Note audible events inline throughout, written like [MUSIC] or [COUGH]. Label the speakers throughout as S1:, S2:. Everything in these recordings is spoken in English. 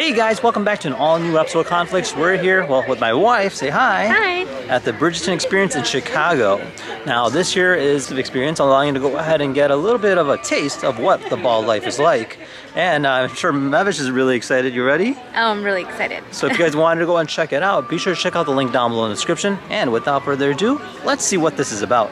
S1: Hey guys, welcome back to an all-new episode of KhanFlicks. We're here, well, with my wife, say hi.
S2: Hi.
S1: At the Bridgerton Experience in Chicago. Now, this year is the experience allowing you to go ahead and get a little bit of a taste of what the ball life is like. And uh, I'm sure Mavish is really excited. You ready?
S2: Oh, I'm really excited.
S1: So if you guys [LAUGHS] wanted to go and check it out, be sure to check out the link down below in the description. And without further ado, let's see what this is about.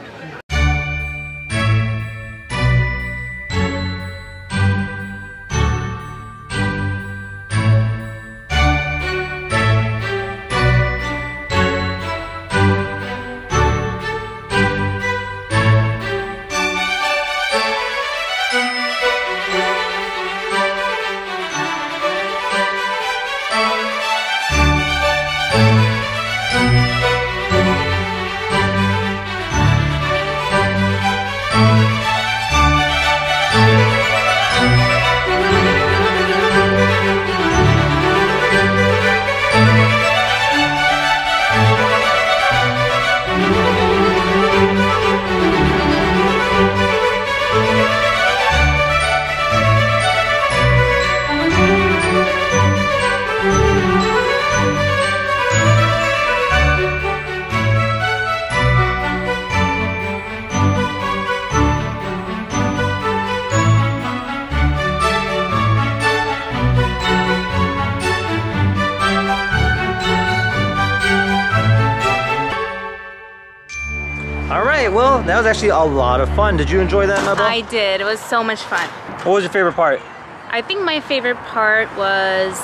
S1: All right, well, that was actually a lot of fun. Did you enjoy that, Mebel?
S2: I did. It was so much fun.
S1: What was your favorite part?
S2: I think my favorite part was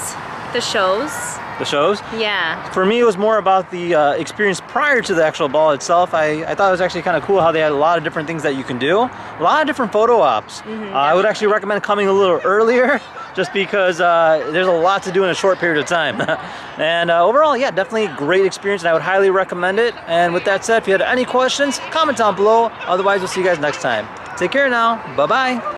S2: the shows.
S1: The shows?
S2: Yeah.
S1: For me, it was more about the uh, experience prior to the actual ball itself. I, I thought it was actually kind of cool how they had a lot of different things that you can do. A lot of different photo ops.
S2: Mhm,
S1: uh, I would actually recommend coming a little earlier [LAUGHS] just because uh, there's a lot to do in a short period of time. [LAUGHS] and uh, overall, yeah, definitely a great experience and I would highly recommend it. And with that said, if you had any questions, comment down below. Otherwise, we'll see you guys next time. Take care now. Bye-bye.